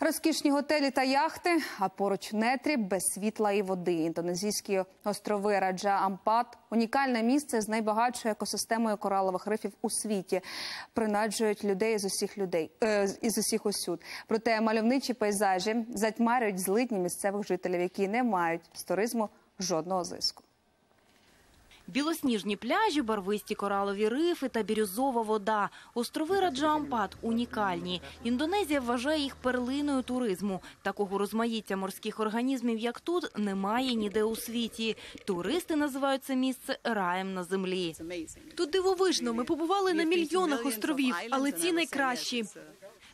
Розкішні готелі та яхти, а поруч нетрі без світла і води. Індонезійські острови Раджа Ампат унікальне місце з найбагатшою екосистемою коралових рифів у світі. Принаджують людей з усіх людей е, із усіх усюд. Проте мальовничі пейзажі затьмарюють злидні місцевих жителів, які не мають з туризму жодного зиску. Білосніжні пляжі, барвисті коралові рифи та бірюзова вода. Острови Раджа-Ампат унікальні. Індонезія вважає їх перлиною туризму. Такого розмаїття морських організмів, як тут, немає ніде у світі. Туристи називають це місце раєм на землі. Тут дивовижно. Ми побували на мільйонах островів, але ці найкращі.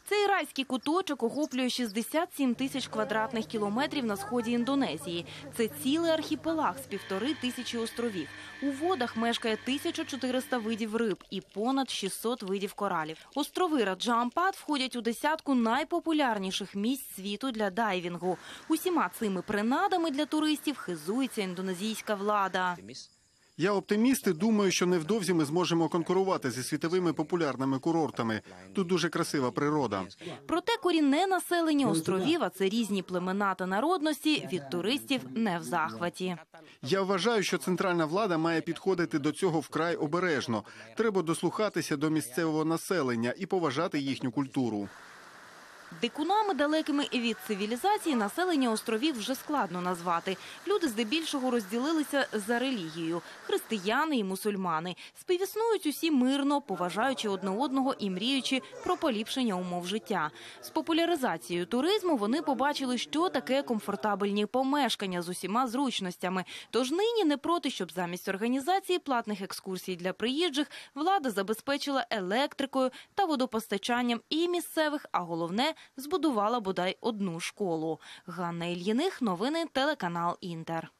Цей райський куточок охоплює 67 тисяч квадратних кілометрів на сході Індонезії. Це цілий архіпелаг з півтори тисячі островів. У водах мешкає 1400 видів риб і понад 600 видів коралів. Острови Раджа-Ампат входять у десятку найпопулярніших місць світу для дайвінгу. Усіма цими принадами для туристів хизується індонезійська влада. Я оптиміст і думаю, що невдовзі ми зможемо конкурувати зі світовими популярними курортами. Тут дуже красива природа. Проте корінне населення островів, а це різні племена та народності, від туристів не в захваті. Я вважаю, що центральна влада має підходити до цього вкрай обережно. Треба дослухатися до місцевого населення і поважати їхню культуру. Дикунами, далекими від цивілізації, населення островів вже складно назвати. Люди здебільшого розділилися за релігією – християни і мусульмани. Співіснують усі мирно, поважаючи одне одного і мріючи про поліпшення умов життя. З популяризацією туризму вони побачили, що таке комфортабельні помешкання з усіма зручностями. Тож нині не проти, щоб замість організації платних екскурсій для приїжджих влада забезпечила електрикою та водопостачанням і місцевих, а головне – збудувала бодай одну школу. Ганна Ільїних, новини телеканал Інтер.